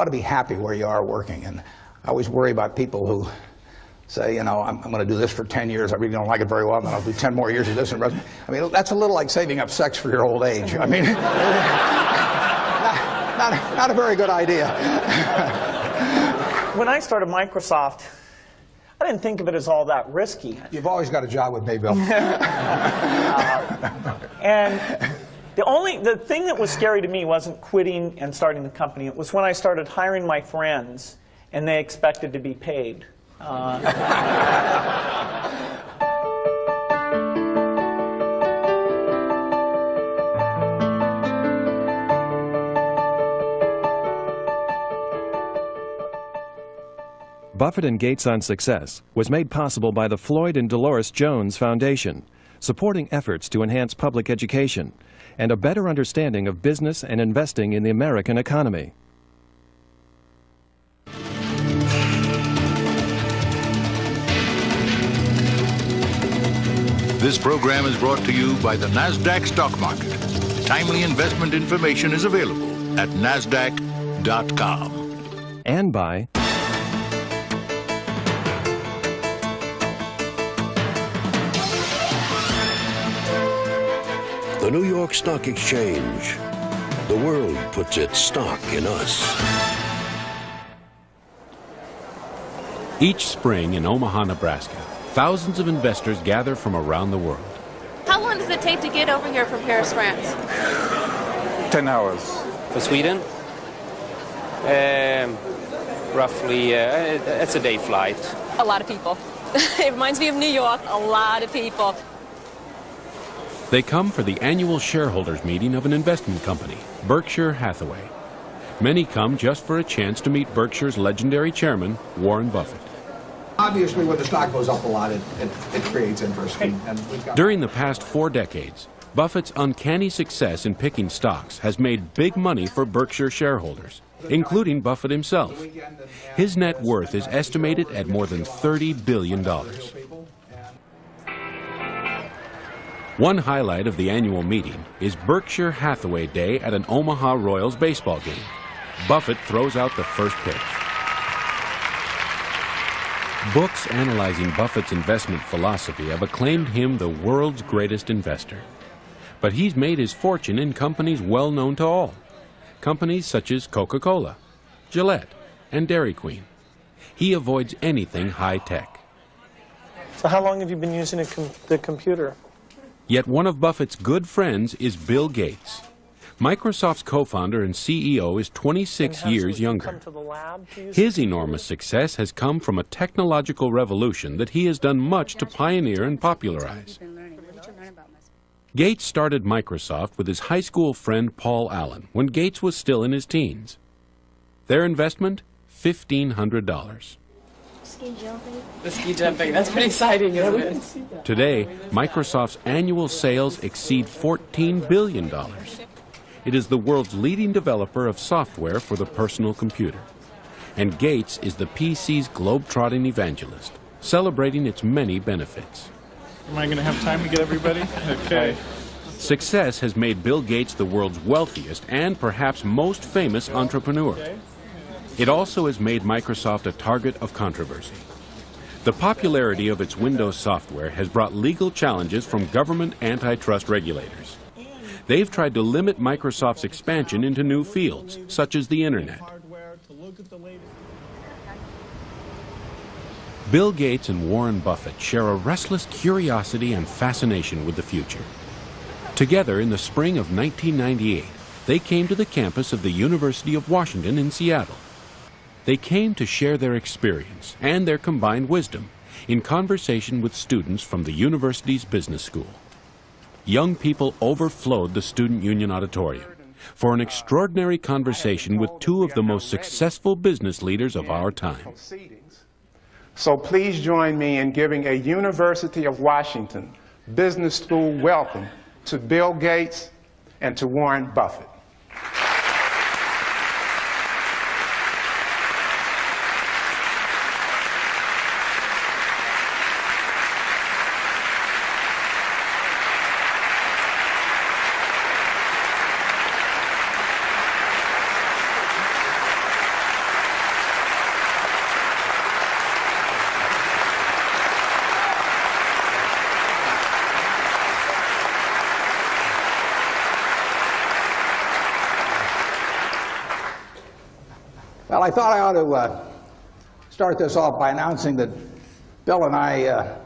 ought to be happy where you are working. And I always worry about people who say, you know, I'm, I'm going to do this for 10 years. I really don't like it very well, and then I'll do 10 more years of this. And. I mean, that's a little like saving up sex for your old age. I mean, not, not, not a very good idea. when I started Microsoft, I didn't think of it as all that risky. You've always got a job with me, Bill. uh, and the only the thing that was scary to me wasn't quitting and starting the company. It was when I started hiring my friends and they expected to be paid. Uh, Buffett and Gates on Success was made possible by the Floyd and Delores Jones Foundation, supporting efforts to enhance public education and a better understanding of business and investing in the American economy. This program is brought to you by the NASDAQ stock market. Timely investment information is available at NASDAQ.com. And by the New York Stock Exchange. The world puts its stock in us. Each spring in Omaha, Nebraska, Thousands of investors gather from around the world. How long does it take to get over here from Paris, France? 10 hours. For Sweden? Um, roughly, uh, it's a day flight. A lot of people. it reminds me of New York, a lot of people. They come for the annual shareholders meeting of an investment company, Berkshire Hathaway. Many come just for a chance to meet Berkshire's legendary chairman, Warren Buffett. Obviously, when the stock goes up a lot, it, it, it creates interest. During the past four decades, Buffett's uncanny success in picking stocks has made big money for Berkshire shareholders, including Buffett himself. His net worth is estimated at more than $30 billion. One highlight of the annual meeting is Berkshire Hathaway Day at an Omaha Royals baseball game. Buffett throws out the first pitch. Books analyzing Buffett's investment philosophy have acclaimed him the world's greatest investor. But he's made his fortune in companies well known to all. Companies such as Coca-Cola, Gillette, and Dairy Queen. He avoids anything high-tech. So how long have you been using com the computer? Yet one of Buffett's good friends is Bill Gates. Microsoft's co-founder and CEO is 26 years younger. His enormous success has come from a technological revolution that he has done much to pioneer and popularize. Gates started Microsoft with his high school friend Paul Allen when Gates was still in his teens. Their investment, $1,500. Ski jumping. The ski jumping, that's pretty exciting, isn't it? Today, Microsoft's annual sales exceed $14 billion. It is the world's leading developer of software for the personal computer. And Gates is the PC's globe-trotting evangelist, celebrating its many benefits. Am I going to have time to get everybody? Okay. Success has made Bill Gates the world's wealthiest and perhaps most famous entrepreneur. It also has made Microsoft a target of controversy. The popularity of its Windows software has brought legal challenges from government antitrust regulators. They've tried to limit Microsoft's expansion into new fields, such as the Internet. Bill Gates and Warren Buffett share a restless curiosity and fascination with the future. Together in the spring of 1998, they came to the campus of the University of Washington in Seattle. They came to share their experience and their combined wisdom in conversation with students from the university's business school young people overflowed the Student Union Auditorium for an extraordinary conversation with two of the most successful business leaders of our time. So please join me in giving a University of Washington Business School welcome to Bill Gates and to Warren Buffett. I thought I ought to uh, start this off by announcing that Bill and I uh,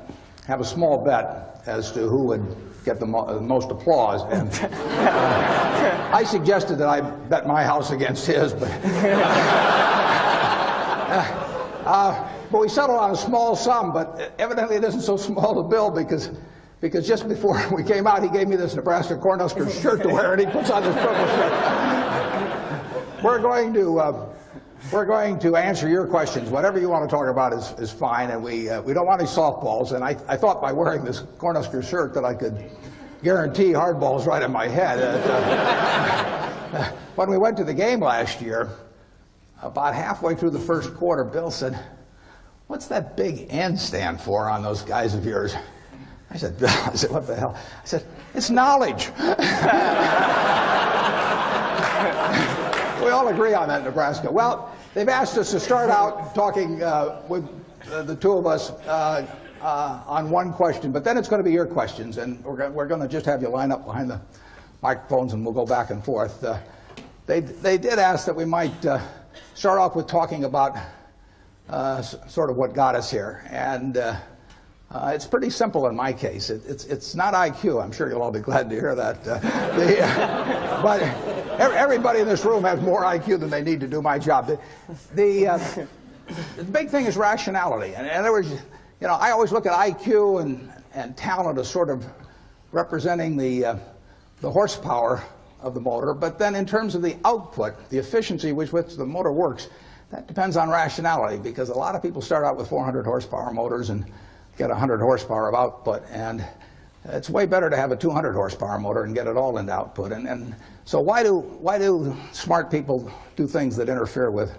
have a small bet as to who would get the, mo- most applause. And uh, I suggested that I bet my house against his, but. Uh, but we settled on a small sum, but evidently it isn't so small to Bill because, because just before we came out, he gave me this Nebraska Cornhusker shirt to wear, and he puts on this purple shirt. We're going to, uh, we're going to answer your questions. Whatever you want to talk about is, is fine, and we, uh, we don't want any softballs. And I, I thought by wearing this Cornhusker shirt that I could guarantee hardballs right in my head. Uh, when we went to the game last year, about halfway through the first quarter, Bill said, What's that big N stand for on those guys of yours? I said, Bill, I said, What the hell? I said, It's knowledge. we all agree on that in Nebraska. Well, they've asked us to start out talking uh, with uh, the two of us uh, uh on one question, but then it's going to be your questions, and we're, we're going to just have you line up behind the microphones and we'll go back and forth. Uh, they, they did ask that we might uh, start off with talking about sort of what got us here. And it's pretty simple in my case. It, it's, it's not IQ. I'm sure you'll all be glad to hear that. The, but everybody in this room has more IQ than they need to do my job. The, the, uh, the big thing is rationality. And in other words, you know, I always look at IQ and, and talent as sort of representing the, the horsepower of the motor, but then in terms of the output, the efficiency with which the motor works, that depends on rationality because a lot of people start out with 400 horsepower motors and get 100 horsepower of output, and it's way better to have a 200 horsepower motor and get it all into output. And, and so why do, why do smart people do things that interfere with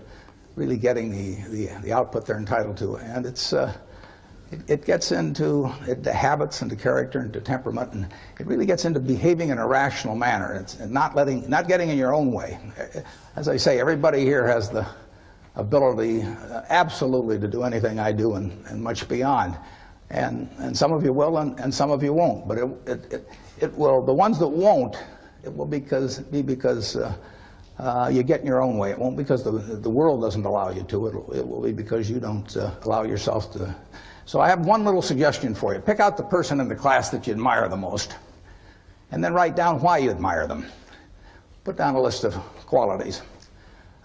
really getting the, the, the output they're entitled to? And it's, uh, it, it gets into, into habits, into character, into temperament, and it really gets into behaving in a rational manner. It's and not letting, not getting in your own way. As I say, everybody here has the ability, uh, absolutely, to do anything I do and, and much beyond. And, and some of you will, and, and some of you won't. But it, it, it, it will, the ones that won't, it will because, be because uh, uh, you get in your own way. It won't because the, the world doesn't allow you to. It'll, it will be because you don't uh, allow yourself to so I have one little suggestion for you. Pick out the person in the class that you admire the most, and then write down why you admire them. Put down a list of qualities.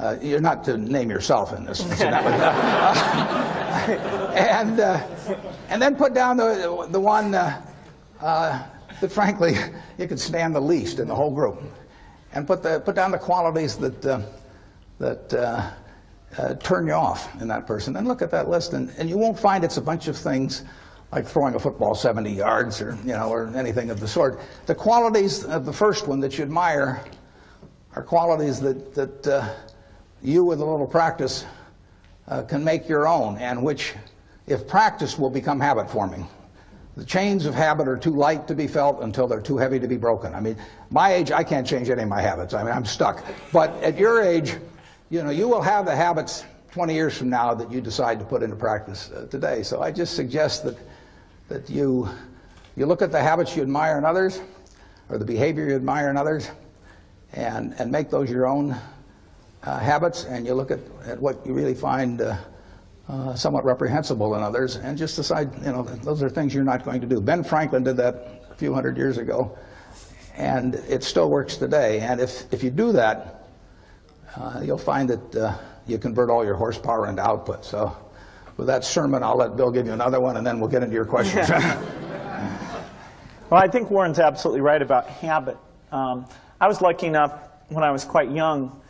Uh, you're not to name yourself in this, incidentally. and, uh, and then put down the, the one uh, uh, that, frankly, you could stand the least in the whole group. And put, the, put down the qualities that, uh, that uh, uh, turn you off in that person. And look at that list, and, and you won't find it's a bunch of things like throwing a football 70 yards or, you know, or anything of the sort. The qualities of the first one that you admire are qualities that, that uh, you, with a little practice, uh, can make your own, and which, if practiced, will become habit forming. The chains of habit are too light to be felt until they're too heavy to be broken. I mean, my age, I can't change any of my habits. I mean, I'm stuck. But at your age, you know, you will have the habits 20 years from now that you decide to put into practice uh, today. So I just suggest that, that you, you look at the habits you admire in others, or the behavior you admire in others, and, and make those your own uh, habits, and you look at, at what you really find uh, uh, somewhat reprehensible in others, and just decide, you know, those are things you're not going to do. Ben Franklin did that a few hundred years ago, and it still works today. And if, if you do that, uh, you'll find that uh, you convert all your horsepower into output. So with that sermon, I'll let Bill give you another one, and then we'll get into your questions. well, I think Warren's absolutely right about habit. Um, I was lucky enough when I was quite young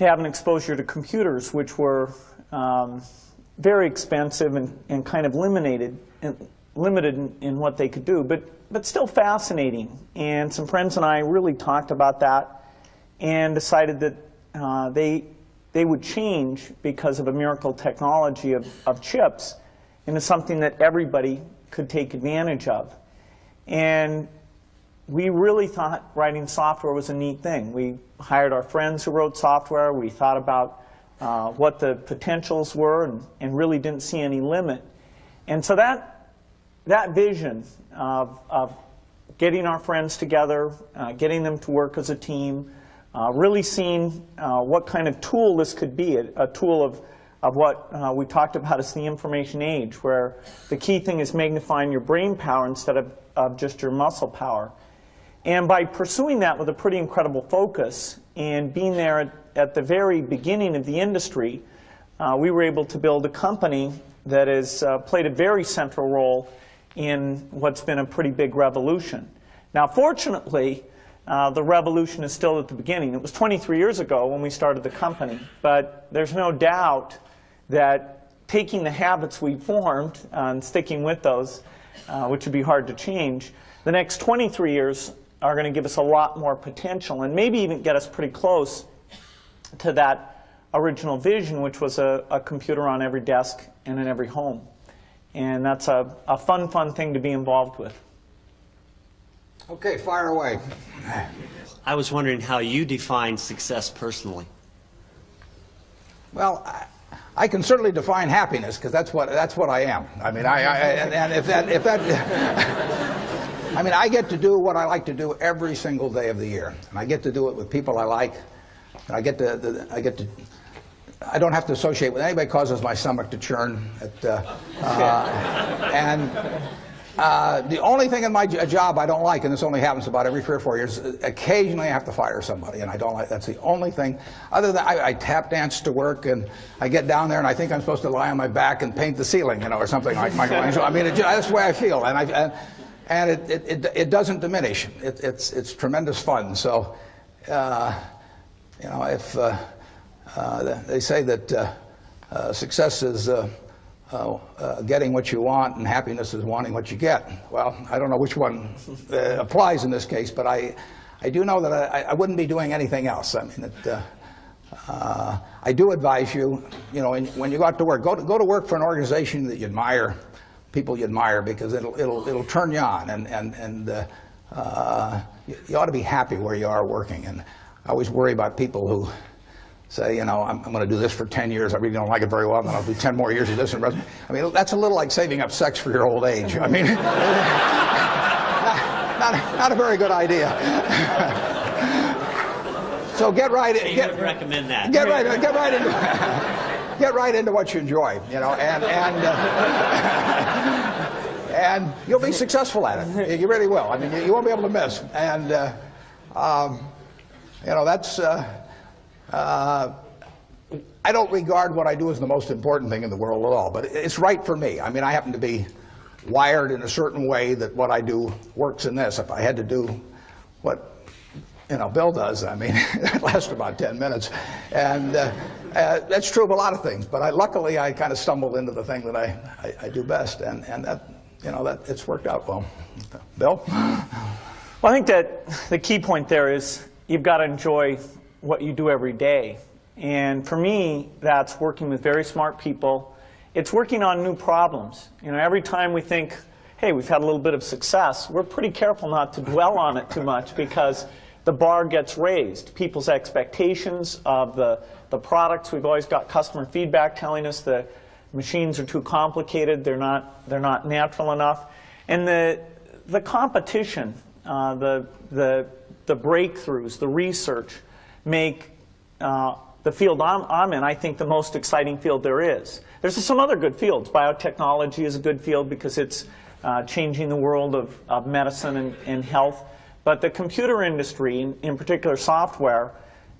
to have an exposure to computers, which were um, very expensive and, and kind of limited, limited in, in what they could do, but, but still fascinating. And some friends and I really talked about that and decided that uh, they, they would change because of a miracle technology of, of chips into something that everybody could take advantage of. And we really thought writing software was a neat thing. We hired our friends who wrote software. We thought about uh, what the potentials were and, and, really didn't see any limit. And so that, that vision of, of getting our friends together, uh, getting them to work as a team, uh, really seeing uh, what kind of tool this could be, a, a tool of, of what uh, we talked about as the information age, where the key thing is magnifying your brain power instead of, of just your muscle power. And by pursuing that with a pretty incredible focus and being there at, at the very beginning of the industry, uh, we were able to build a company that has uh, played a very central role in what's been a pretty big revolution. Now, fortunately, uh, the revolution is still at the beginning. It was 23 years ago when we started the company, but there's no doubt that taking the habits we formed uh, and sticking with those, uh, which would be hard to change, the next 23 years are going to give us a lot more potential and maybe even get us pretty close to that original vision, which was a, a computer on every desk and in every home. And that's a, a fun, fun thing to be involved with. Okay, fire away. I was wondering how you define success personally. Well, I, I can certainly define happiness because that's what that's what I am. I mean, I, I and, and if that if that. I mean, I get to do what I like to do every single day of the year, and I get to do it with people I like, and I get to, the, I get to, I don't have to associate with anybody causes my stomach to churn. At, uh, uh, and uh, the only thing in my j- job I don't like, and this only happens about every three or four years, occasionally I have to fire somebody, and I don't like. That's the only thing. Other than I, I tap dance to work, and I get down there, and I think I'm supposed to lie on my back and paint the ceiling, you know, or something like Michelangelo. I mean, it, that's the way I feel, and I. And, and it, it, it, it, doesn't diminish. It, it's, it's tremendous fun. So, uh, you know, if uh, uh, they say that uh, uh, success is uh, getting what you want and happiness is wanting what you get, well, I don't know which one applies in this case, but I, I do know that I, I wouldn't be doing anything else. I mean, it, I do advise you, you know, when you go out to work, go to, go to work for an organization that you admire people you admire because it'll it'll it'll turn you on and and and uh, uh, you, you, ought to be happy where you are working. And I always worry about people who say, you know, I'm, I'm going to do this for 10 years. I really don't like it very well, and I'll do 10 more years of this. And I mean, that's a little like saving up sex for your old age. I mean, not, not, not a very good idea. so get right. So get, would recommend that. Get right. Get right into get right into what you enjoy, you know, and and uh, and you'll be successful at it. You really will. I mean, you, you won't be able to miss. And uh, um, you know, that's. Uh, uh, I don't regard what I do as the most important thing in the world at all, but it's right for me. I mean, I happen to be wired in a certain way that what I do works in this. If I had to do what you know, Bill does. I mean, it lasts about 10 minutes. And uh, uh, that's true of a lot of things. But I, luckily, I kind of stumbled into the thing that I, I, I, do best. And, and that, you know, that it's worked out well. Bill? Well, I think that the key point there is you've got to enjoy what you do every day. And for me, that's working with very smart people. It's working on new problems. You know, every time we think, hey, we've had a little bit of success, we're pretty careful not to dwell on it too much because the bar gets raised. People's expectations of the, the products, we've always got customer feedback telling us the machines are too complicated, they're not, they're not natural enough. And the, the competition, uh, the, the, the breakthroughs, the research make uh, the field I'm, I'm, in, I think, the most exciting field there is. There's some other good fields. Biotechnology is a good field because it's uh, changing the world of, of medicine and, and health. But the computer industry, in, in particular software,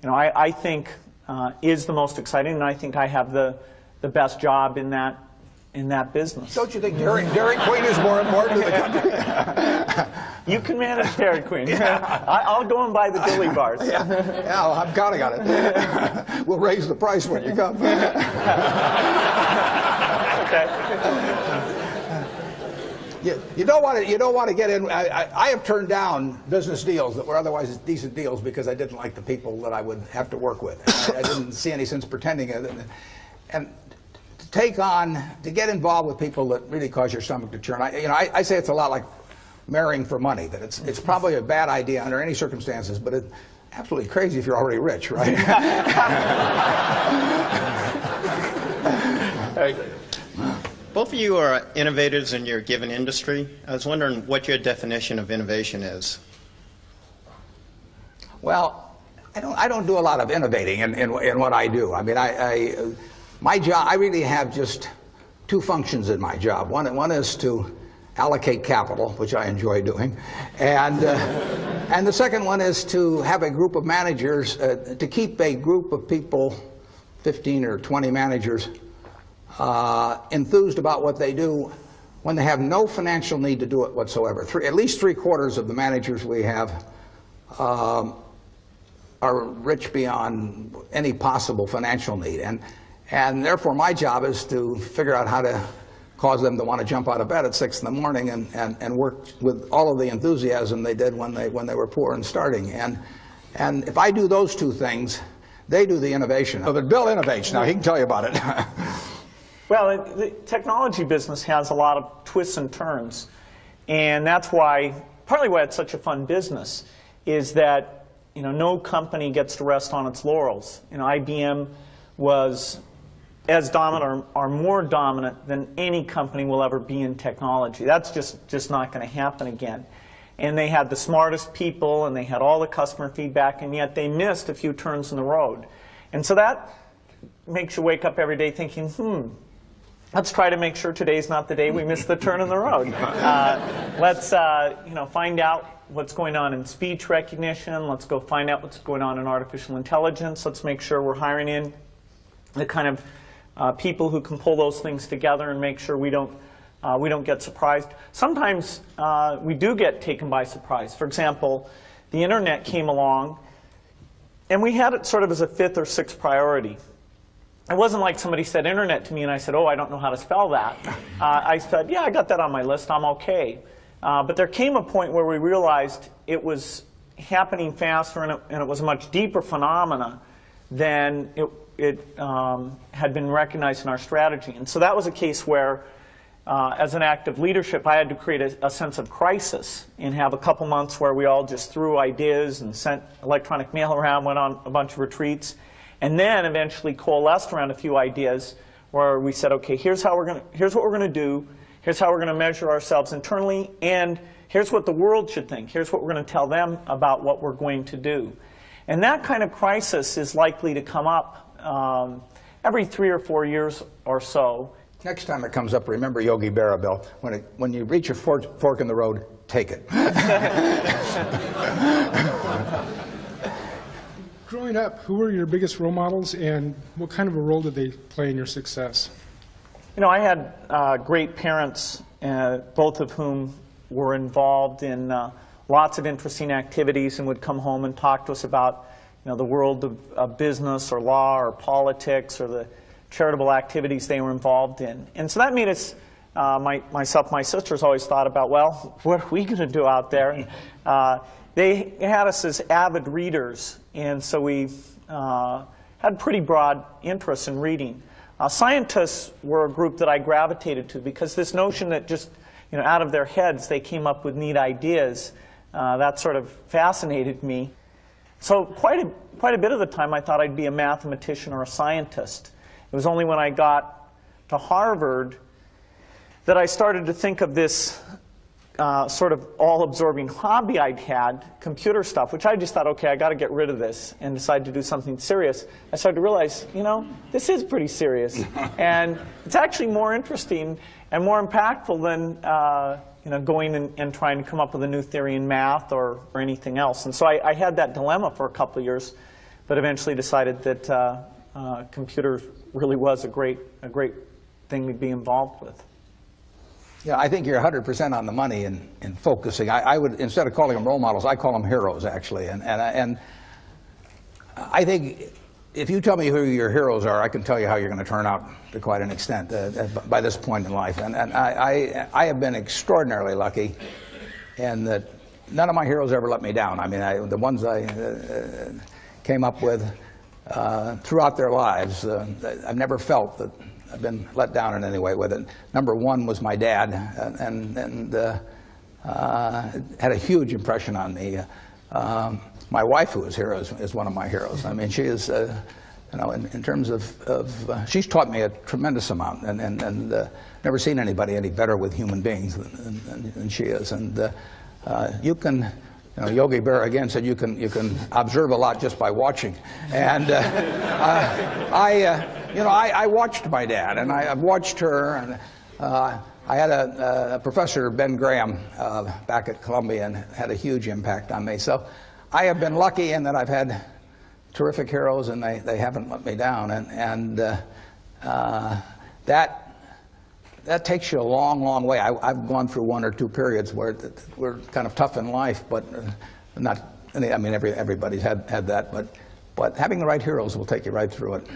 you know, I, I think uh, is the most exciting, and I think I have the, the best job in that in that business. Don't you think Dairy, Dairy Queen is more important to the country? you can manage Dairy Queen. Yeah. I, will go and buy the dilly bars. Yeah, yeah well, I'm counting on it. we'll raise the price when you come. okay you, you, don't want to you don't want to get in. I, I, I, have turned down business deals that were otherwise decent deals because I didn't like the people that I would have to work with. I, I, didn't see any sense pretending it. And, to take on to get involved with people that really cause your stomach to churn. I, you know, I, say it's a lot like marrying for money. That it's it's probably a bad idea under any circumstances, but it's absolutely crazy if you're already rich, right? Both of you are innovators in your given industry. I was wondering what your definition of innovation is. Well, I don't, I don't do a lot of innovating in, in, in what I do. I mean, I, I, my job, I really have just two functions in my job. One, one is to allocate capital, which I enjoy doing, and, uh, and the second one is to have a group of managers, uh, to keep a group of people, 15 or 20 managers, uh, enthused about what they do when they have no financial need to do it whatsoever. Three, at least three quarters of the managers we have um, are rich beyond any possible financial need. And, and therefore, my job is to figure out how to cause them to want to jump out of bed at six in the morning and, and, and work with all of the enthusiasm they did when they, when they were poor and starting. And, and if I do those two things, they do the innovation. But Bill innovates. Now, he can tell you about it. Well, it, the technology business has a lot of twists and turns. And that's why, partly why it's such a fun business, is that you know, no company gets to rest on its laurels. You know, IBM was as dominant or, or more dominant than any company will ever be in technology. That's just, just not going to happen again. And they had the smartest people and they had all the customer feedback, and yet they missed a few turns in the road. And so that makes you wake up every day thinking, hmm, let's try to make sure today's not the day we miss the turn in the road. Uh, let's uh, you know, find out what's going on in speech recognition. Let's go find out what's going on in artificial intelligence. Let's make sure we're hiring in the kind of uh, people who can pull those things together and make sure we don't, uh, we don't get surprised. Sometimes uh, we do get taken by surprise. For example, the internet came along, and we had it sort of as a fifth or sixth priority it wasn't like somebody said internet to me and I said, oh, I don't know how to spell that. Uh, I said, yeah, I got that on my list. I'm okay. Uh, but there came a point where we realized it was happening faster and it, and it was a much deeper phenomena than it, it um, had been recognized in our strategy. And so that was a case where, uh, as an act of leadership, I had to create a, a, sense of crisis and have a couple months where we all just threw ideas and sent electronic mail around, went on a bunch of retreats and then eventually coalesced around a few ideas where we said, okay, here's how we're going to, here's what we're going to do, here's how we're going to measure ourselves internally, and here's what the world should think. Here's what we're going to tell them about what we're going to do. And that kind of crisis is likely to come up um, every three or four years or so. Next time it comes up, remember Yogi Berra, Bill. When, it, when you reach a fork, fork in the road, take it. Growing up, who were your biggest role models and what kind of a role did they play in your success? You know, I had uh, great parents, uh, both of whom were involved in uh, lots of interesting activities and would come home and talk to us about you know, the world of, of business or law or politics or the charitable activities they were involved in. And so that made us, uh, my, myself my sisters always thought about, well, what are we going to do out there? Uh, they had us as avid readers, and so we uh, had pretty broad interest in reading. Uh, scientists were a group that I gravitated to because this notion that just you know, out of their heads they came up with neat ideas, uh, that sort of fascinated me. So quite a, quite a bit of the time I thought I'd be a mathematician or a scientist. It was only when I got to Harvard that I started to think of this uh, sort of all-absorbing hobby I'd had, computer stuff, which I just thought, okay, I got to get rid of this, and decided to do something serious. I started to realize, you know, this is pretty serious, and it's actually more interesting and more impactful than uh, you know going and, and, trying to come up with a new theory in math or, or anything else. And so I, I, had that dilemma for a couple of years, but eventually decided that uh, uh computers really was a great a great thing to be involved with. Yeah, I think you're 100% on the money in, in focusing. I, I, would, instead of calling them role models, I call them heroes, actually. And, and, and I think if you tell me who your heroes are, I can tell you how you're going to turn out to quite an extent uh, by this point in life. And, and I, I, I, have been extraordinarily lucky in that none of my heroes ever let me down. I mean, I, the ones I uh, came up with uh, throughout their lives, uh, I've never felt that I've been let down in any way with it. Number one was my dad, and, and uh, uh, had a huge impression on me. Um, my wife, who is here, is, is, one of my heroes. I mean, she is, uh, you know, in, in terms of, of uh, she's taught me a tremendous amount, and, and, and uh, never seen anybody any better with human beings than, than, than she is. And uh, you can you know, Yogi Berra again said you can, you can observe a lot just by watching. And uh, uh, I, uh, you know, I, I, watched my dad, and I, have watched her, and uh, I had a, a, professor, Ben Graham, uh, back at Columbia, and had a huge impact on me. So I have been lucky in that I've had terrific heroes, and they, they haven't let me down. And, and uh, that that takes you a long, long way. I, have gone through one or two periods where we're kind of tough in life, but not. I mean, every, everybody's had, had that, but but having the right heroes will take you right through it.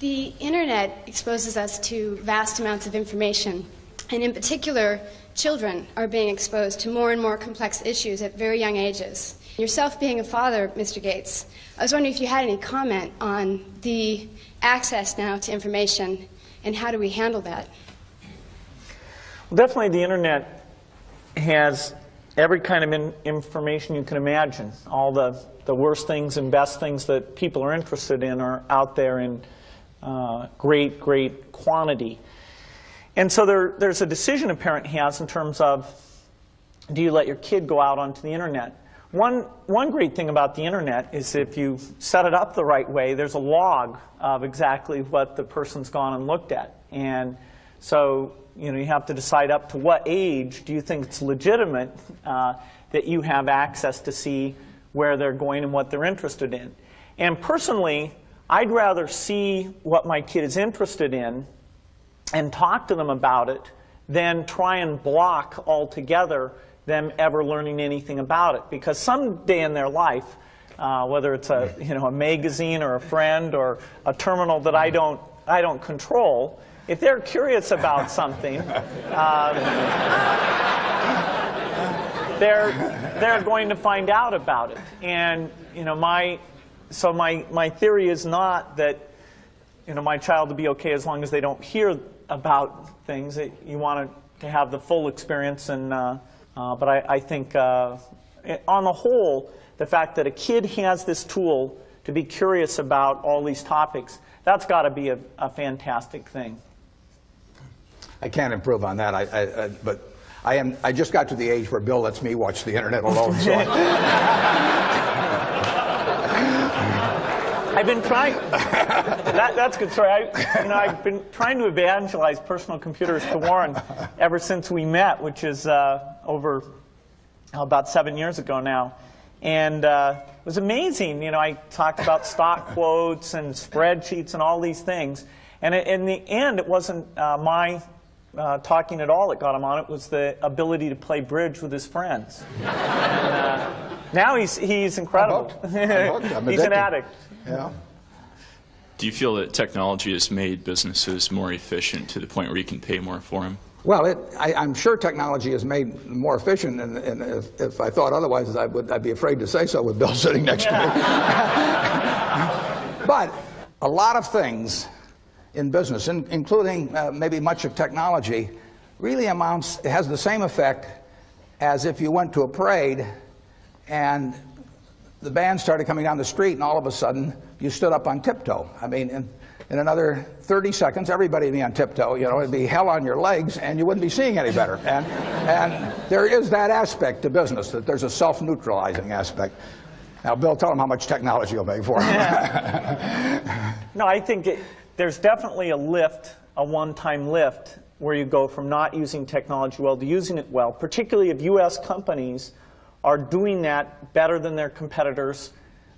The internet exposes us to vast amounts of information, and in particular, children are being exposed to more and more complex issues at very young ages. Yourself being a father, Mr. Gates, I was wondering if you had any comment on the access now to information and how do we handle that? Well, definitely the internet has every kind of in information you can imagine. All the, the worst things and best things that people are interested in are out there in uh, great, great quantity. And so there, there's a decision a parent has in terms of do you let your kid go out onto the internet? One, one great thing about the internet is if you set it up the right way, there's a log of exactly what the person's gone and looked at. And so you know, you have to decide up to what age do you think it's legitimate uh, that you have access to see where they're going and what they're interested in. And personally, I'd rather see what my kid is interested in and talk to them about it than try and block altogether them ever learning anything about it. Because someday in their life, uh, whether it's a, you know, a magazine or a friend or a terminal that I don't, I don't control, if they're curious about something, um, they're, they're going to find out about it. And you know, my, so my, my theory is not that you know, my child will be okay as long as they don't hear about things. You want to have the full experience and uh, uh, but I, I think, uh, on the whole, the fact that a kid has this tool to be curious about all these topics, that's got to be a, a, fantastic thing. I can't improve on that, I, I, but I, am, I just got to the age where Bill lets me watch the internet alone. So I've been trying. That, that's good story. I, you know, I've been trying to evangelize personal computers to Warren ever since we met, which is uh, over oh, about seven years ago now. And uh, it was amazing. You know, I talked about stock quotes and spreadsheets and all these things. And it, in the end, it wasn't uh, my uh, talking at all that got him on. It was the ability to play bridge with his friends. and, uh, now he's, he's incredible. he's an addict. Yeah. Do you feel that technology has made businesses more efficient to the point where you can pay more for them? Well, it, I, am sure technology has made more efficient, and, and if, if, I thought otherwise, I would, I'd be afraid to say so with Bill sitting next to me. but a lot of things in business, in, including uh, maybe much of technology, really amounts, it has the same effect as if you went to a parade and the band started coming down the street, and all of a sudden, you stood up on tiptoe. I mean, in, in another 30 seconds, everybody would be on tiptoe. You know, it'd be hell on your legs, and you wouldn't be seeing any better. And, and there is that aspect to business, that there's a self-neutralizing aspect. Now, Bill, tell them how much technology you'll make for them. no, I think it, there's definitely a lift, a one-time lift, where you go from not using technology well to using it well, particularly if U.S. companies are doing that better than their competitors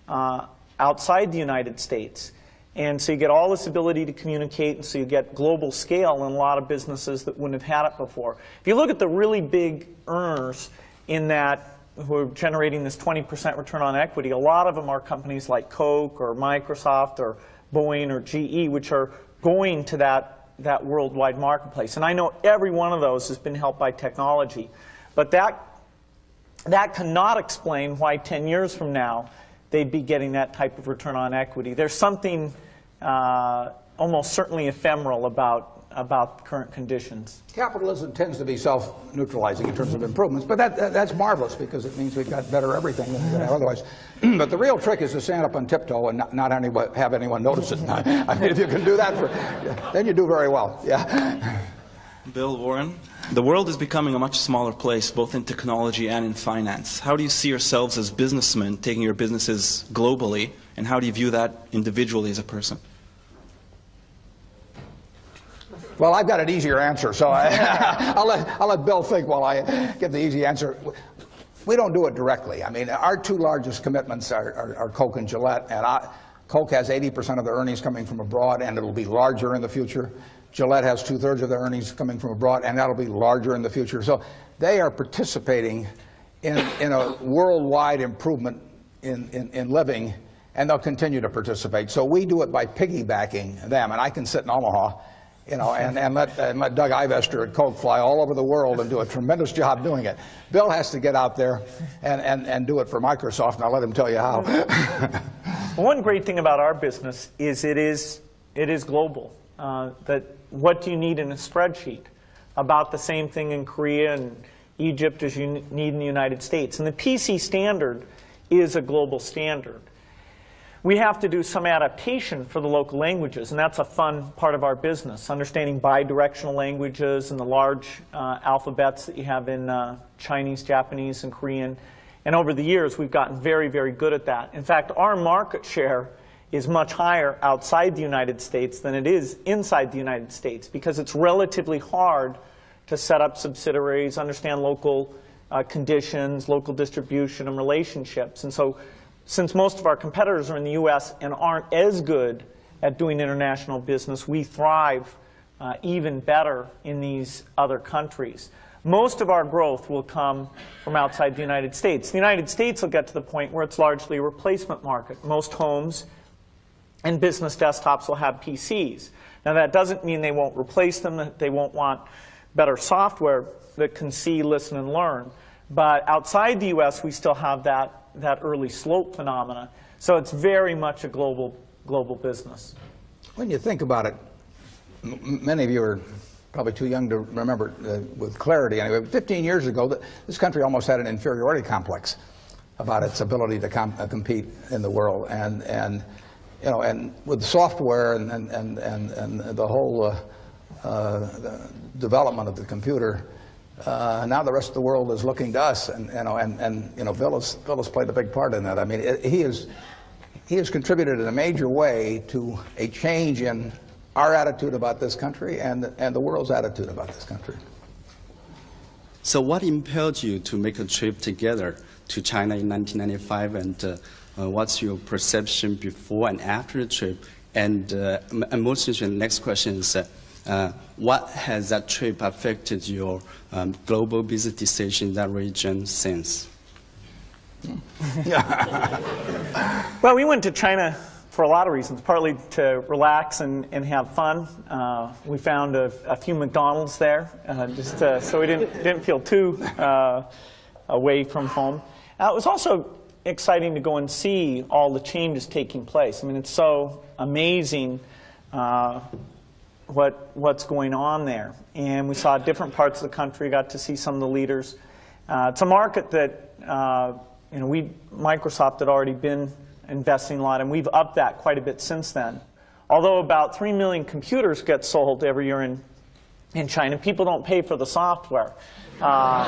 uh, outside the United States. And so you get all this ability to communicate, and so you get global scale in a lot of businesses that wouldn't have had it before. If you look at the really big earners in that who are generating this 20% return on equity, a lot of them are companies like Coke or Microsoft or Boeing or GE, which are going to that, that worldwide marketplace. And I know every one of those has been helped by technology. But that that cannot explain why 10 years from now they'd be getting that type of return on equity. There's something uh, almost certainly ephemeral about, about current conditions. Capitalism tends to be self-neutralizing in terms of improvements, but that, that, that's marvelous because it means we've got better everything than we have otherwise. but the real trick is to stand up on tiptoe and not, not have anyone notice it. I mean, if you can do that, for, then you do very well. Yeah. Bill Warren, The world is becoming a much smaller place, both in technology and in finance. How do you see yourselves as businessmen taking your businesses globally, and how do you view that individually as a person? Well, I've got an easier answer, so I, will let, I'll let Bill think while I give the easy answer. We don't do it directly. I mean, our two largest commitments are, are, are Coke and Gillette, and I, Coke has 80% of their earnings coming from abroad, and it'll be larger in the future. Gillette has two thirds of their earnings coming from abroad, and that'll be larger in the future. So they are participating in, in a worldwide improvement in, in, in living, and they'll continue to participate. So we do it by piggybacking them, and I can sit in Omaha you know, and, and, let, and let Doug Ivester at Coke fly all over the world and do a tremendous job doing it. Bill has to get out there and, and, and do it for Microsoft, and I'll let him tell you how. One great thing about our business is it is, it is global. Uh, that what do you need in a spreadsheet? About the same thing in Korea and Egypt as you need in the United States. And the PC standard is a global standard we have to do some adaptation for the local languages, and that's a fun part of our business, understanding bidirectional languages and the large uh, alphabets that you have in uh, Chinese, Japanese, and Korean. And over the years, we've gotten very, very good at that. In fact, our market share is much higher outside the United States than it is inside the United States because it's relatively hard to set up subsidiaries, understand local uh, conditions, local distribution, and relationships. And so since most of our competitors are in the U.S. and aren't as good at doing international business, we thrive uh, even better in these other countries. Most of our growth will come from outside the United States. The United States will get to the point where it's largely a replacement market. Most homes and business desktops will have PCs. Now, that doesn't mean they won't replace them, that they won't want better software that can see, listen, and learn. But outside the U.S., we still have that that early slope phenomena. So it's very much a global, global business. When you think about it, many of you are probably too young to remember uh, with clarity. Anyway, 15 years ago, this country almost had an inferiority complex about its ability to com uh, compete in the world. And, and, you know, and with software and, and, and, and, the whole uh, uh, development of the computer, uh, now the rest of the world is looking to us, and you know, and, and you know, Bill has played a big part in that. I mean, it, he has he has contributed in a major way to a change in our attitude about this country and and the world's attitude about this country. So, what impelled you to make a trip together to China in 1995, and uh, what's your perception before and after the trip? And, uh, and most the next question is uh, uh, what has that trip affected your um, global business decision in that region since? well, we went to China for a lot of reasons, partly to relax and, and have fun. Uh, we found a, a, few McDonald's there, uh, just uh, so we didn't, didn't feel too uh, away from home. It was also exciting to go and see all the changes taking place. I mean, it's so amazing uh, what, what's going on there. And we saw different parts of the country, got to see some of the leaders. Uh, it's a market that uh, you know, we, Microsoft had already been investing a lot, and we've upped that quite a bit since then. Although about 3 million computers get sold every year in, in China, people don't pay for the software. Uh,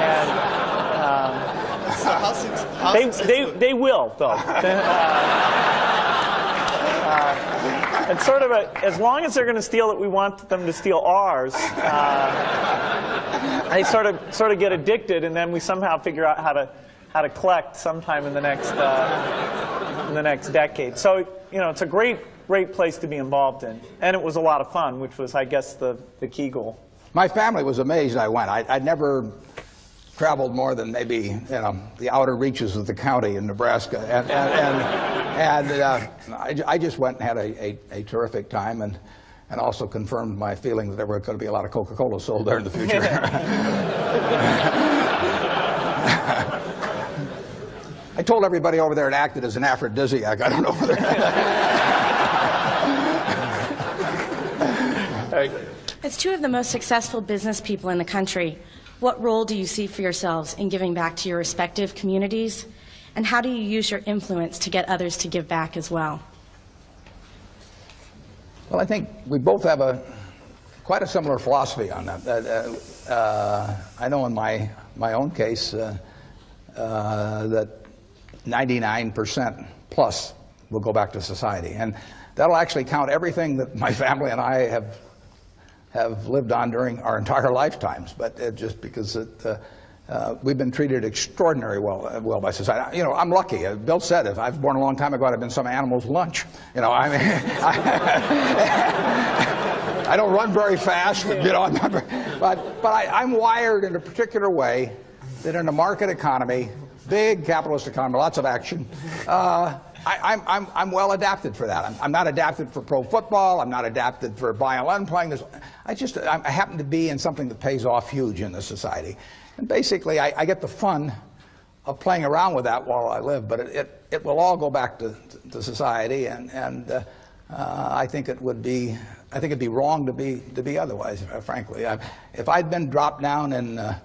and, so how's it, how's they, they, they will, though. Uh, it's sort of a, as long as they're going to steal it, we want them to steal ours. Uh, they sort of, sort of get addicted, and then we somehow figure out how to, how to collect sometime in the next, uh, in the next decade. So, you know, it's a great, great place to be involved in. And it was a lot of fun, which was, I guess, the, the key goal. My family was amazed I went. I, I'd never traveled more than maybe you know the outer reaches of the county in Nebraska, and and, and, and uh, I, I, just went and had a, a, a, terrific time, and and also confirmed my feeling that there were going to be a lot of Coca-Cola sold there in the future. I told everybody over there it acted as an aphrodisiac. I don't know whether. As two of the most successful business people in the country, what role do you see for yourselves in giving back to your respective communities? And how do you use your influence to get others to give back as well? Well, I think we both have a quite a similar philosophy on that. Uh, uh, I know in my, my own case uh, uh that 99% plus will go back to society. And that'll actually count everything that my family and I have, have lived on during our entire lifetimes. But just because it, uh, uh, we've been treated extraordinarily well, uh, well by society. You know, I'm lucky. Uh, Bill said, if I was born a long time ago, I'd have been some animal's lunch. You know, I mean, I, I don't run very fast, you know, but, but I, I'm wired in a particular way that in a market economy, big capitalist economy, lots of action, uh, I, am I'm, I'm well adapted for that. I'm, I'm, not adapted for pro football. I'm not adapted for violin playing. There's, I just I happen to be in something that pays off huge in the society. And basically, I, I get the fun of playing around with that while I live, but it, it, it will all go back to, to society, and, and uh, uh, I think it would be, I think it'd be wrong to be, to be otherwise, uh, frankly. I, if I'd been dropped down in, uh,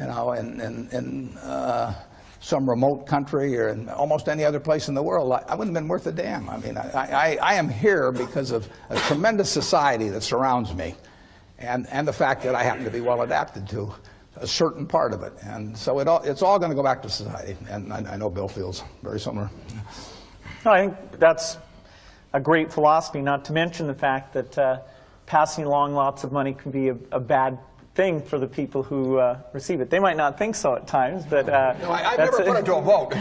you know, in, in, in uh, some remote country or in almost any other place in the world, I, I wouldn't have been worth a damn. I mean, I, I, I am here because of a tremendous society that surrounds me and, and the fact that I happen to be well adapted to a certain part of it. And so it all, it's all going to go back to society. And I, I know Bill feels very similar. No, I think that's a great philosophy, not to mention the fact that uh, passing along lots of money can be a, a bad thing for the people who uh, receive it. They might not think so at times, but uh, no, I, have never put it to a vote.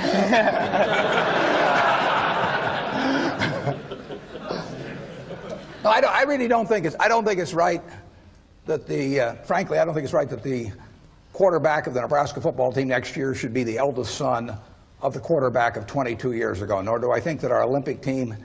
no, I, I, really don't think it's. I don't think it's right that the. Uh, frankly, I don't think it's right that the quarterback of the Nebraska football team next year should be the eldest son of the quarterback of 22 years ago. Nor do I think that our Olympic team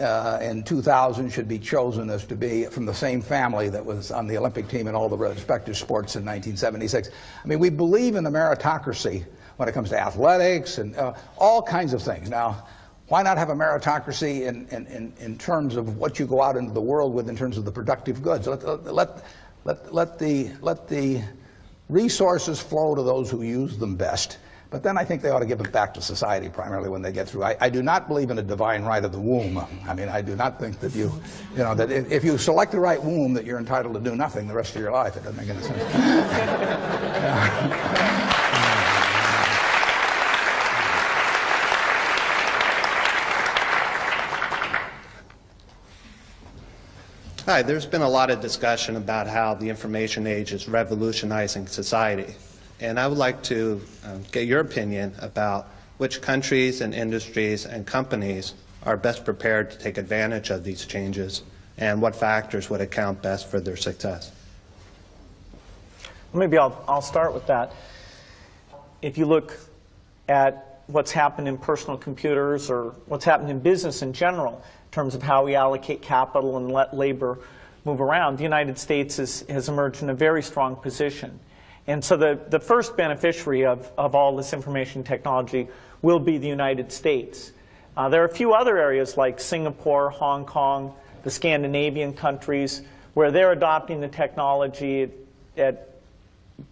uh, in 2000 should be chosen as to be from the same family that was on the Olympic team in all the respective sports in 1976. I mean, we believe in the meritocracy when it comes to athletics and uh, all kinds of things. Now, why not have a meritocracy in, in, in, in, terms of what you go out into the world with in terms of the productive goods? Let, let, let, let, let, the, let the Resources flow to those who use them best. But then I think they ought to give it back to society primarily when they get through. I, I, do not believe in a divine right of the womb. I mean, I do not think that you, you know, that if, if you select the right womb, that you're entitled to do nothing the rest of your life. It doesn't make any sense. Hi, there's been a lot of discussion about how the information age is revolutionizing society. And I would like to um, get your opinion about which countries and industries and companies are best prepared to take advantage of these changes and what factors would account best for their success. Maybe I'll, I'll start with that. If you look at what's happened in personal computers or what's happened in business in general, terms of how we allocate capital and let labor move around, the United States is, has emerged in a very strong position. And so the, the first beneficiary of, of all this information technology will be the United States. Uh, there are a few other areas like Singapore, Hong Kong, the Scandinavian countries, where they're adopting the technology at, at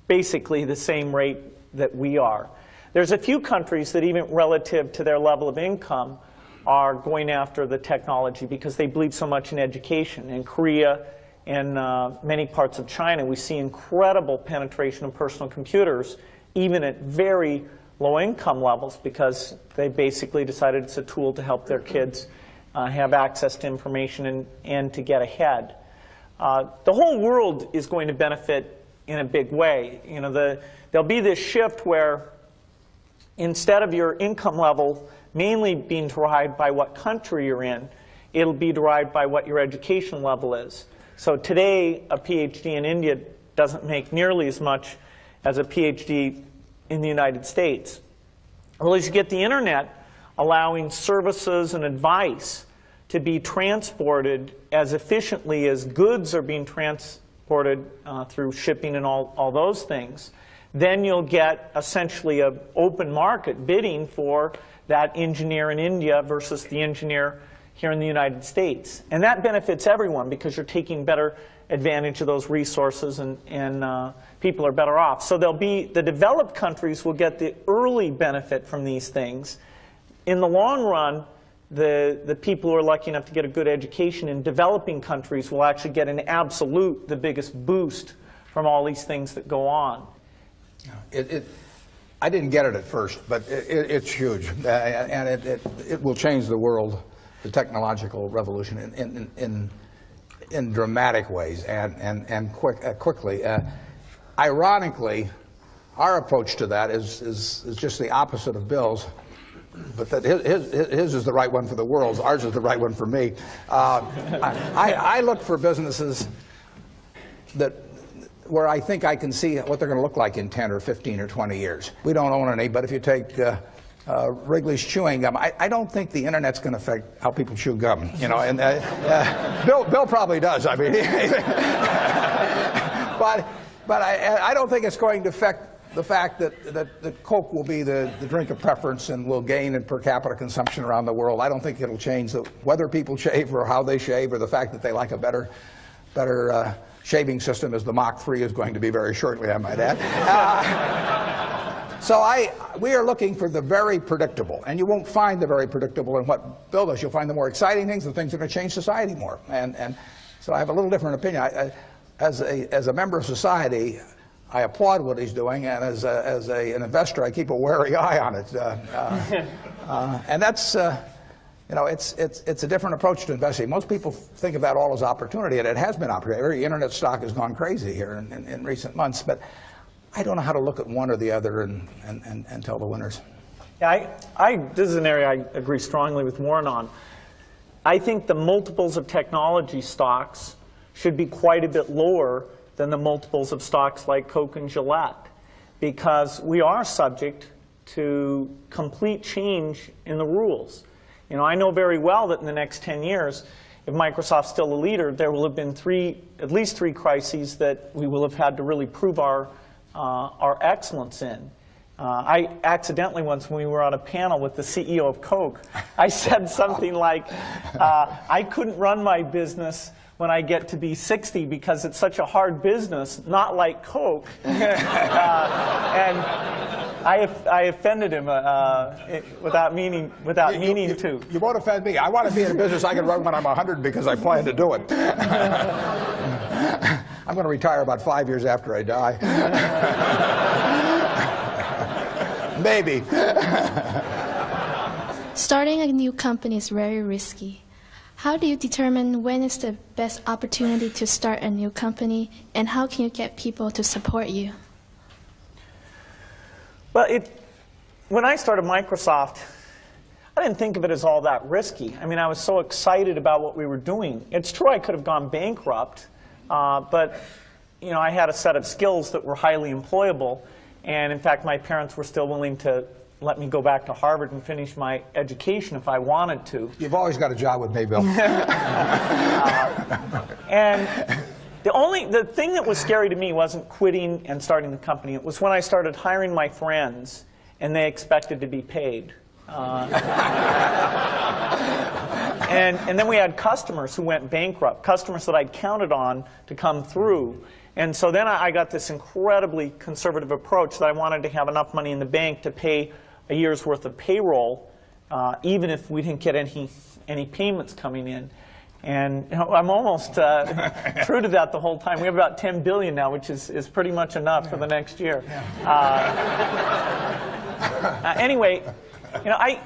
basically the same rate that we are. There's a few countries that even relative to their level of income are going after the technology because they believe so much in education. In Korea and uh, many parts of China, we see incredible penetration of personal computers, even at very low income levels, because they basically decided it's a tool to help their kids uh, have access to information and, and to get ahead. Uh, the whole world is going to benefit in a big way. You know, the, there'll be this shift where instead of your income level mainly being derived by what country you're in. It'll be derived by what your education level is. So today, a PhD in India doesn't make nearly as much as a PhD in the United States. Well, as you get the internet allowing services and advice to be transported as efficiently as goods are being transported uh, through shipping and all, all those things, then you'll get essentially an open market bidding for that engineer in India versus the engineer here in the United States. And that benefits everyone because you're taking better advantage of those resources and, and uh, people are better off. So there'll be, the developed countries will get the early benefit from these things. In the long run, the, the people who are lucky enough to get a good education in developing countries will actually get an absolute, the biggest boost from all these things that go on. It, it, I didn't get it at first, but it, it, it's huge, uh, and it, it, it will change the world, the technological revolution, in, in, in, in dramatic ways and, and, and quick, uh, quickly. Uh, ironically, our approach to that is, is, is just the opposite of Bill's. But that his, his, his is the right one for the world. Ours is the right one for me. Uh, I, I look for businesses that where I think I can see what they're going to look like in 10 or 15 or 20 years. We don't own any, but if you take uh, uh, Wrigley's chewing gum, I, I, don't think the internet's going to affect how people chew gum. You know, and uh, uh Bill, Bill probably does. I mean, but but I, I don't think it's going to affect the fact that, that, that Coke will be the, the drink of preference and will gain in per capita consumption around the world. I don't think it'll change the, whether people shave or how they shave or the fact that they like a better, better uh, shaving system as the Mach 3 is going to be very shortly, I might add. Uh, so I, we are looking for the very predictable, and you won't find the very predictable in what Bill does. You'll find the more exciting things, the things that are going to change society more. And, and so I have a little different opinion. I, I, as, a, as a member of society, I applaud what he's doing, and as, a, as a, an investor, I keep a wary eye on it. Uh, uh, uh and that's, uh, you know, it's, it's, it's a different approach to investing. Most people think of that all as opportunity, and it has been opportunity. Every internet stock has gone crazy here in, in, in recent months, but I don't know how to look at one or the other and, and, and, and tell the winners. Yeah, I, I, this is an area I agree strongly with Warren on. I think the multiples of technology stocks should be quite a bit lower than the multiples of stocks like Coke and Gillette because we are subject to complete change in the rules. You know, I know very well that in the next 10 years, if Microsoft's still a leader, there will have been three, at least three crises that we will have had to really prove our, uh, our excellence in. Uh, I accidentally once, when we were on a panel with the CEO of Coke, I said something like, uh, I couldn't run my business when I get to be 60 because it's such a hard business, not like Coke. uh, and I, I offended him uh, it, without meaning, without you, meaning you, to. You won't offend me. I want to be in a business I can run when I'm 100 because I plan to do it. I'm going to retire about five years after I die. Maybe. Starting a new company is very risky. How do you determine when is the best opportunity to start a new company, and how can you get people to support you? Well, it, when I started Microsoft, I didn't think of it as all that risky. I mean, I was so excited about what we were doing. It's true I could have gone bankrupt, uh, but you know, I had a set of skills that were highly employable, and in fact, my parents were still willing to let me go back to Harvard and finish my education if I wanted to. You've always got a job with Maybell. Uh, and the only the thing that was scary to me wasn't quitting and starting the company. It was when I started hiring my friends and they expected to be paid. Uh, and, and then we had customers who went bankrupt, customers that I'd counted on to come through. And so then I, I got this incredibly conservative approach that I wanted to have enough money in the bank to pay a year's worth of payroll, uh, even if we didn't get any, any payments coming in. And you know, I'm almost uh, true to that the whole time. We have about 10 billion now, which is, is pretty much enough yeah. for the next year. Yeah. Uh, uh, anyway, you know, I,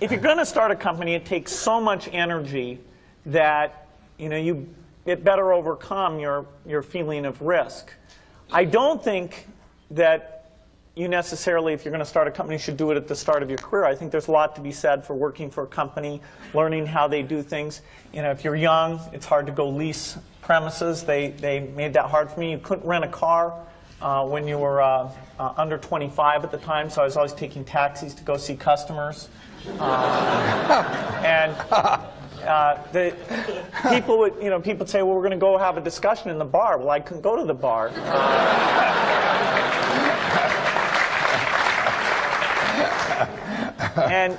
if you're going to start a company, it takes so much energy that you know you it better overcome your your feeling of risk. I don't think that you necessarily, if you're going to start a company, should do it at the start of your career. I think there's a lot to be said for working for a company, learning how they do things. You know, if you're young, it's hard to go lease premises. They, they made that hard for me. You couldn't rent a car uh, when you were uh, uh, under 25 at the time, so I was always taking taxis to go see customers. Uh, and uh, the people would, you know, people would say, well, we're going to go have a discussion in the bar. Well, I couldn't go to the bar. and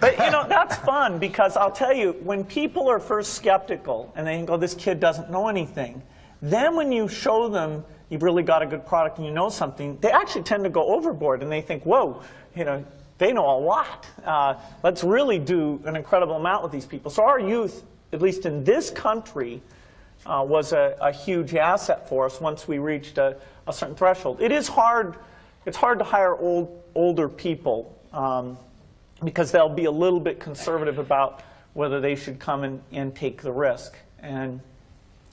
but you know that's fun because I'll tell you when people are first skeptical and they go, "This kid doesn't know anything," then when you show them you've really got a good product and you know something, they actually tend to go overboard and they think, "Whoa, you know, they know a lot. Uh, let's really do an incredible amount with these people. So our youth, at least in this country, uh, was a, a, huge asset for us once we reached a, a, certain threshold. It is hard. It's hard to hire old, older people um, because they'll be a little bit conservative about whether they should come and, and take the risk. And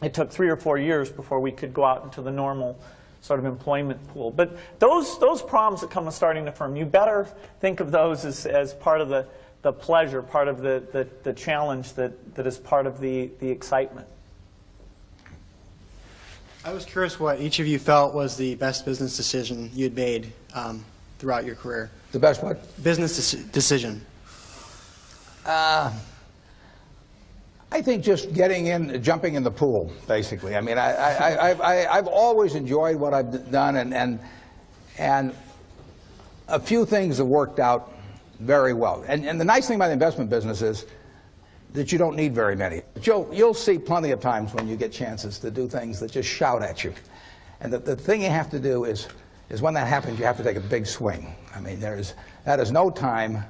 it took three or four years before we could go out into the normal sort of employment pool. But those, those problems that come with starting a firm, you better think of those as, as part of the, the pleasure, part of the, the, the challenge that, that is part of the, the excitement. I was curious what each of you felt was the best business decision you'd made um, throughout your career. The best what? Business decision. Uh, I think just getting in, jumping in the pool, basically. I mean, I, I, I, have always enjoyed what I've done, and, and, and a few things have worked out very well. And, and the nice thing about the investment business is that you don't need very many. But you'll, you'll see plenty of times when you get chances to do things that just shout at you. And the, the thing you have to do is, is when that happens, you have to take a big swing. I mean, there's, that is no time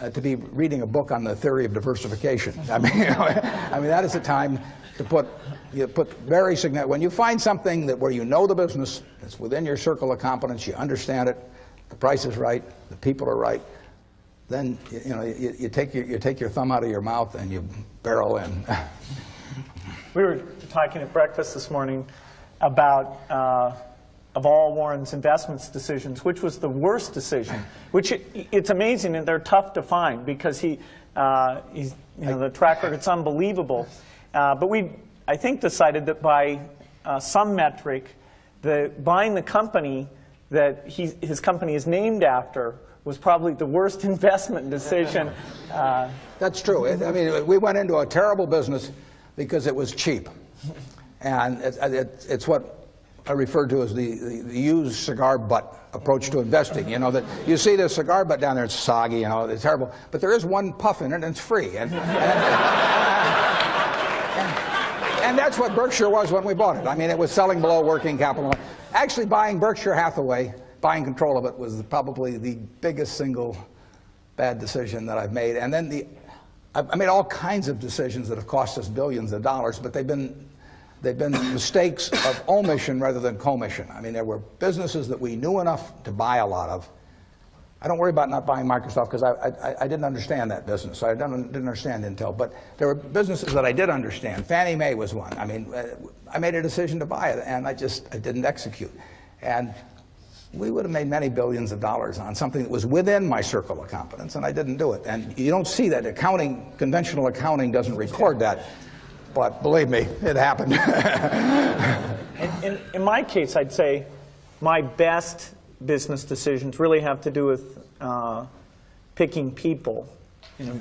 uh, to be reading a book on the theory of diversification. I mean, you know, I mean that is a time to put you put very significant. When you find something that where you know the business, it's within your circle of competence, you understand it, the price is right, the people are right, then you, know you, you take your you take your thumb out of your mouth and you barrel in. we were talking at breakfast this morning about. Uh, of all Warren's investments decisions, which was the worst decision? Which it, it's amazing and they're tough to find because he, uh, he's, you know, the track record's unbelievable. Uh, but we, I think, decided that by uh, some metric, the buying the company that he, his company is named after was probably the worst investment decision. Uh, That's true. I mean, we went into a terrible business because it was cheap. And it, it, it's what I refer to as the, the, the, used cigar butt approach to investing. You know, that you see the cigar butt down there, it's soggy, you know, it's terrible. But there is one puff in it and it's free. And, and, and, that's what Berkshire was when we bought it. I mean, it was selling below working capital. Actually, buying Berkshire Hathaway, buying control of it, was probably the biggest single bad decision that I've made. And then the, I made all kinds of decisions that have cost us billions of dollars, but they've been They've been mistakes of omission rather than commission. I mean, there were businesses that we knew enough to buy a lot of. I don't worry about not buying Microsoft because I, I, I, didn't understand that business. I didn't, didn't, understand Intel. But there were businesses that I did understand. Fannie Mae was one. I mean, uh, I made a decision to buy it, and I just I didn't execute. And we would have made many billions of dollars on something that was within my circle of competence, and I didn't do it. And you don't see that. Accounting, conventional accounting doesn't record that. But believe me, it happened. in, in, in, my case, I'd say my best business decisions really have to do with uh, picking people. You know,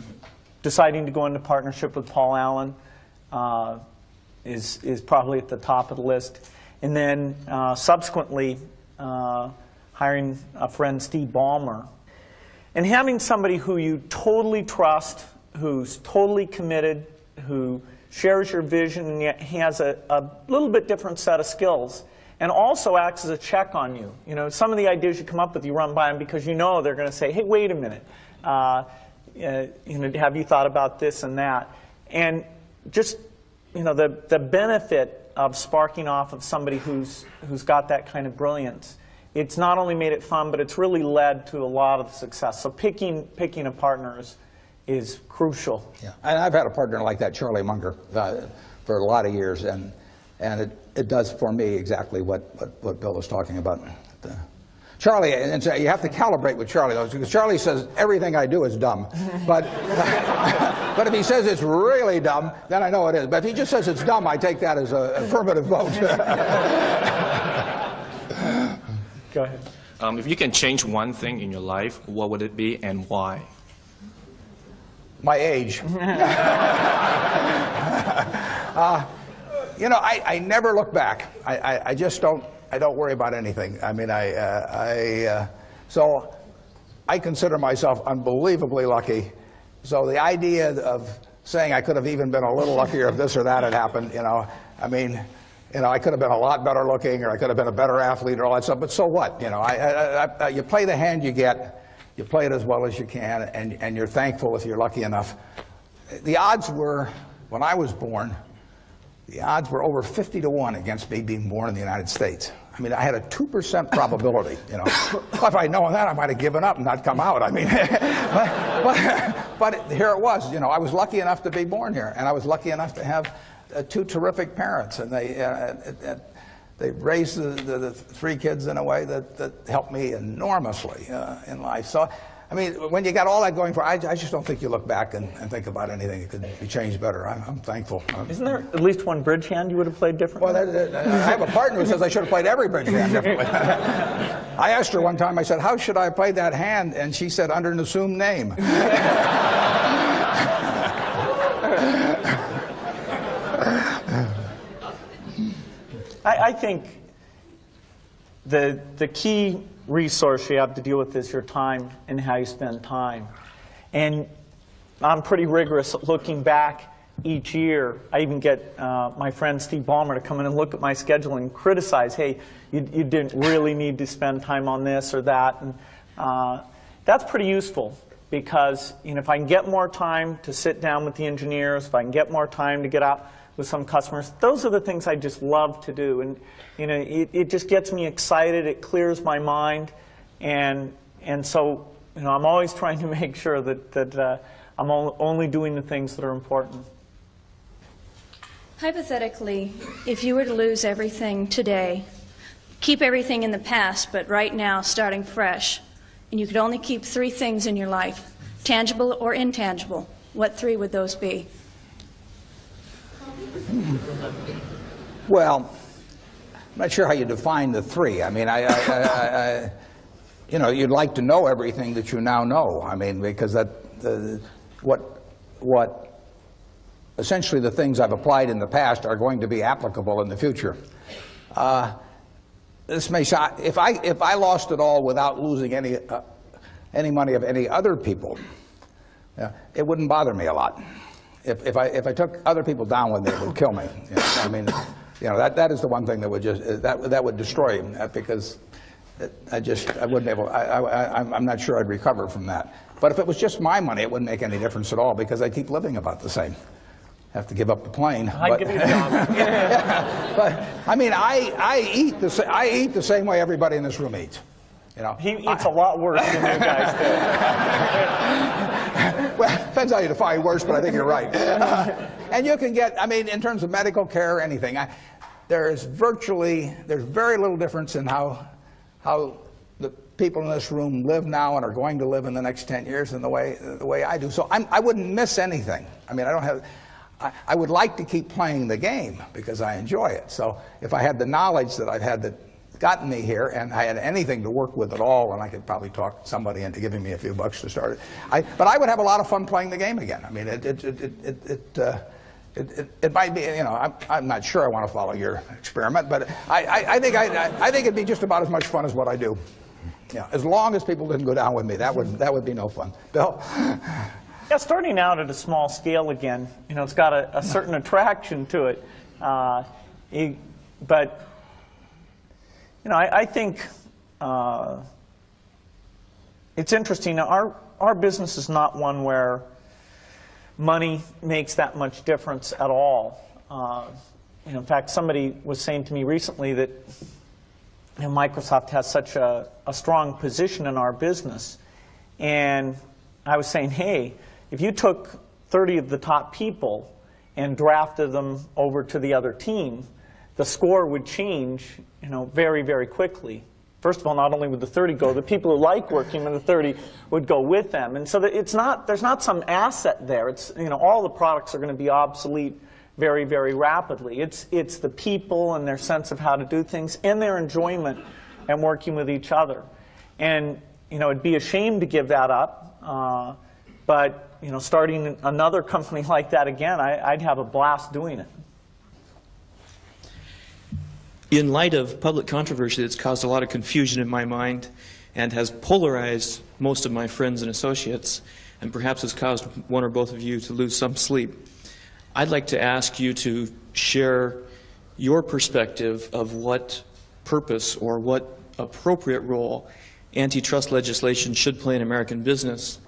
deciding to go into partnership with Paul Allen uh, is, is probably at the top of the list. And then uh, subsequently, uh, hiring a friend, Steve Ballmer, and having somebody who you totally trust, who's totally committed, who shares your vision, and yet has a, a little bit different set of skills and also acts as a check on you. You know, some of the ideas you come up with, you run by them because you know they're going to say, hey, wait a minute. Uh, uh, you know, have you thought about this and that? And just, you know, the, the benefit of sparking off of somebody who's, who's got that kind of brilliance, it's not only made it fun, but it's really led to a lot of success. So picking, picking a partner is, is crucial. Yeah, and I've had a partner like that, Charlie Munger, uh, for a lot of years, and and it, it does for me exactly what, what, what Bill was talking about. The, Charlie, and so you have to calibrate with Charlie, though, because Charlie says everything I do is dumb. But, but if he says it's really dumb, then I know it is. But if he just says it's dumb, I take that as an affirmative vote. Go ahead. Um, if you can change one thing in your life, what would it be and why? My age. uh, you know, I, I never look back. I, I, I, just don't, I don't worry about anything. I mean, I, uh, I uh, so I consider myself unbelievably lucky. So the idea of saying I could have even been a little luckier if this or that had happened, you know, I mean, you know, I could have been a lot better looking or I could have been a better athlete or all that stuff, but so what? You know, I, I, I, you play the hand you get you play it as well as you can, and, and you're thankful if you're lucky enough. The odds were, when I was born, the odds were over 50 to 1 against me being born in the United States. I mean, I had a 2% probability, you know. if I'd known that, I might have given up and not come out. I mean, but, but, but here it was, you know, I was lucky enough to be born here, and I was lucky enough to have uh, two terrific parents, and they, uh, uh, uh, they raised the, the, the, three kids in a way that, that helped me enormously uh, in life. So I mean, when you got all that going for, I, I just don't think you look back and, and, think about anything that could be changed better. I'm, I'm thankful. Isn't there at least one bridge hand you would have played differently? Well, that, that, I have a partner who says I should have played every bridge hand differently. I asked her one time, I said, how should I play that hand? And she said, under an assumed name. I, I think the, the key resource you have to deal with is your time and how you spend time. And I'm pretty rigorous looking back each year. I even get uh, my friend Steve Ballmer to come in and look at my schedule and criticize, hey, you, you didn't really need to spend time on this or that. And uh, that's pretty useful because you know, if I can get more time to sit down with the engineers, if I can get more time to get out with some customers. Those are the things I just love to do. And you know, it, it just gets me excited. It clears my mind. And, and so you know, I'm always trying to make sure that, that uh, I'm only doing the things that are important. Hypothetically, if you were to lose everything today, keep everything in the past, but right now starting fresh, and you could only keep three things in your life, tangible or intangible, what three would those be? Well, I'm not sure how you define the three. I mean, I, I, I, you know, you'd like to know everything that you now know. I mean, because that, the, what, what, essentially the things I've applied in the past are going to be applicable in the future. Uh, this may sound, if I, if I lost it all without losing any, uh, any money of any other people, it wouldn't bother me a lot if, if, I, if I took other people down with me, it would kill me. You know, I mean, you know, that, that is the one thing that would just, that, that would destroy me uh, because I just, I wouldn't be able, I, I, I'm not sure I'd recover from that. But if it was just my money, it wouldn't make any difference at all because I keep living about the same. Have to give up the plane. I but, give you a job. yeah, but I mean, I, I eat the I eat the same way everybody in this room eats. You know, he eats I, a lot worse than you guys do. well, depends how you define worse, but I think you're right. Uh, and you can get, I mean, in terms of medical care, or anything. I, there is virtually, there's very little difference in how, how the people in this room live now and are going to live in the next 10 years in the way, the way I do. So I'm, I would not miss anything. I mean, I don't have, I, I would like to keep playing the game because I enjoy it. So if I had the knowledge that I've had that gotten me here, and I had anything to work with at all, and I could probably talk somebody into giving me a few bucks to start it. I, but I would have a lot of fun playing the game again. I mean, it, it, it, it, it, uh, it, it, it, might be, you know, I'm, I'm not sure I want to follow your experiment, but I, I, I think I, I think it'd be just about as much fun as what I do. Yeah, as long as people didn't go down with me, that would that would be no fun. Bill. Yeah, starting out at a small scale again, you know, it's got a, a certain attraction to it. Uh, you, but you know, I, I think uh, it's interesting. Our, our business is not one where money makes that much difference at all. Uh, in fact, somebody was saying to me recently that you know, Microsoft has such a, a strong position in our business. And I was saying, hey, if you took 30 of the top people and drafted them over to the other team, the score would change you know, very, very quickly. First of all, not only would the 30 go, the people who like working with the 30 would go with them. And so it's not, there's not some asset there. It's, you know, all the products are going to be obsolete very, very rapidly. It's, it's the people and their sense of how to do things and their enjoyment and working with each other. And, you know, it'd be a shame to give that up. Uh, but, you know, starting another company like that again, I, I'd have a blast doing it in light of public controversy that's caused a lot of confusion in my mind and has polarized most of my friends and associates, and perhaps has caused one or both of you to lose some sleep, I'd like to ask you to share your perspective of what purpose or what appropriate role antitrust legislation should play in American business?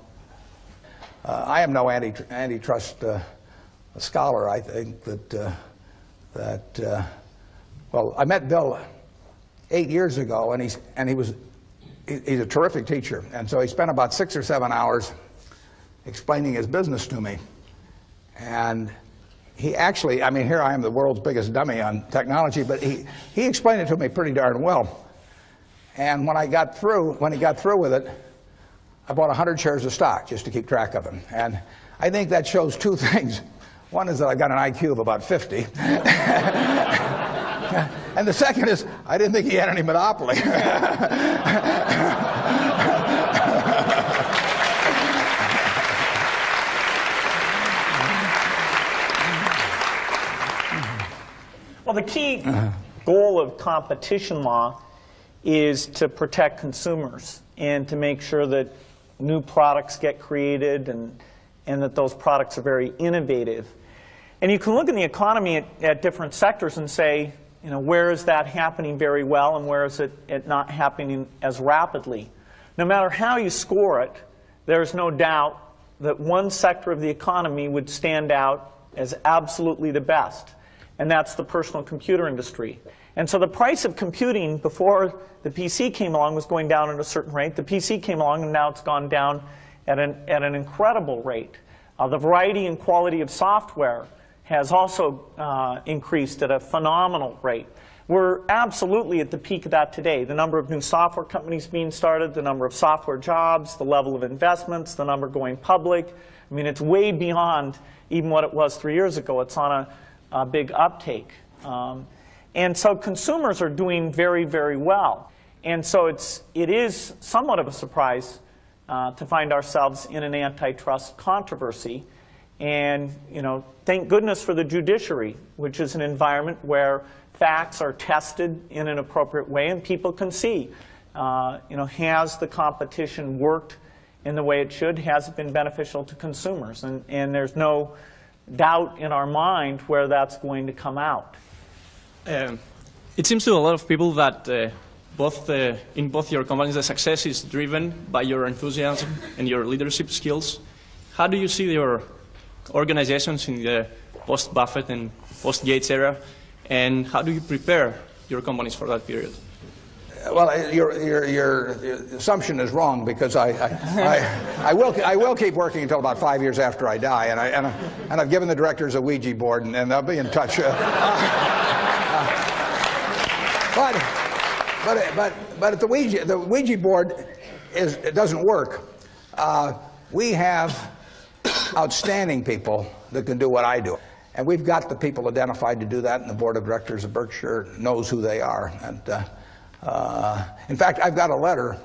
Uh, I am no anti antitrust uh, scholar. I think that uh, that uh, well, I met Bill eight years ago, and he's and he was he, he's a terrific teacher, and so he spent about six or seven hours explaining his business to me, and he actually, I mean, here I am, the world's biggest dummy on technology, but he he explained it to me pretty darn well. And when I got through, when he got through with it, I bought 100 shares of stock just to keep track of him. And I think that shows two things. One is that I've got an IQ of about 50. and the second is I didn't think he had any monopoly. Well, the key goal of competition law is to protect consumers and to make sure that new products get created and, and that those products are very innovative. And you can look in the economy at, at different sectors and say, you know, where is that happening very well and where is it, it not happening as rapidly? No matter how you score it, there's no doubt that one sector of the economy would stand out as absolutely the best, and that's the personal computer industry. And so the price of computing before the PC came along was going down at a certain rate. The PC came along, and now it's gone down at an, at an incredible rate. Uh, the variety and quality of software has also uh, increased at a phenomenal rate. We're absolutely at the peak of that today. The number of new software companies being started, the number of software jobs, the level of investments, the number going public. I mean, it's way beyond even what it was three years ago. It's on a, a big uptake. Um, and so consumers are doing very, very well. And so it's, it is somewhat of a surprise uh, to find ourselves in an antitrust controversy. And, you know, thank goodness for the judiciary, which is an environment where facts are tested in an appropriate way and people can see, uh, you know, has the competition worked in the way it should? Has it been beneficial to consumers? And, and there's no doubt in our mind where that's going to come out. Um, it seems to a lot of people that uh, both uh, in both your companies the success is driven by your enthusiasm and your leadership skills. How do you see your organizations in the post-Buffett and post-Gates era, and how do you prepare your companies for that period? Well, your, your, your assumption is wrong because I, I, I, I, will, I will keep working until about five years after I die, and, I, and, I, and I've given the directors a Ouija board, and, and they'll be in touch. Uh, but, but, but, but the Ouija, the Ouija board is, it doesn't work. Uh, we have outstanding people that can do what I do. And we've got the people identified to do that, and the board of directors of Berkshire knows who they are. And, uh, uh, in fact, I've got a letter.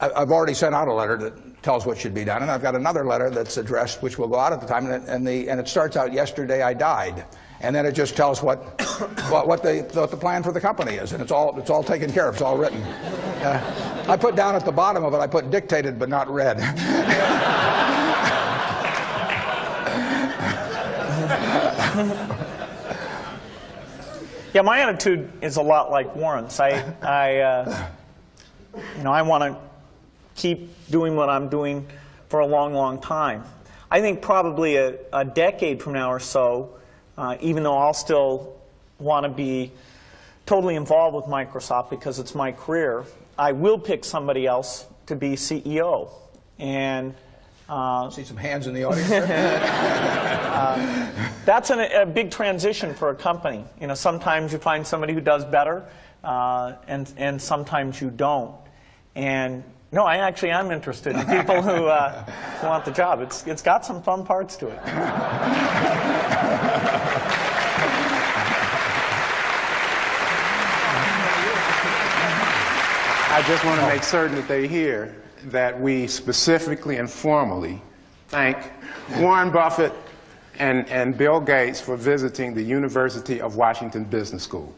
I've already sent out a letter that tells what should be done, and I've got another letter that's addressed, which will go out at the time, and, the, and it starts out, yesterday I died. And then it just tells what, what, what, the, what the plan for the company is, and it's all, it's all taken care of, it's all written. Uh, I put down at the bottom of it, I put dictated but not read. Yeah, my attitude is a lot like Warren's. I, I uh, you know, I want to keep doing what I'm doing for a long, long time. I think probably a, a decade from now or so, uh, even though I'll still want to be totally involved with Microsoft because it's my career, I will pick somebody else to be CEO. And uh, See some hands in the audience. uh, that's an, a big transition for a company. You know, sometimes you find somebody who does better, uh, and and sometimes you don't. And no, I actually am interested in people who, uh, who want the job. It's it's got some fun parts to it. I just want to make certain that they hear that we specifically and formally thank Warren Buffett and, and Bill Gates for visiting the University of Washington Business School.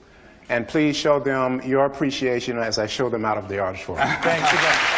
And please show them your appreciation as I show them out of the auditorium. Thanks again.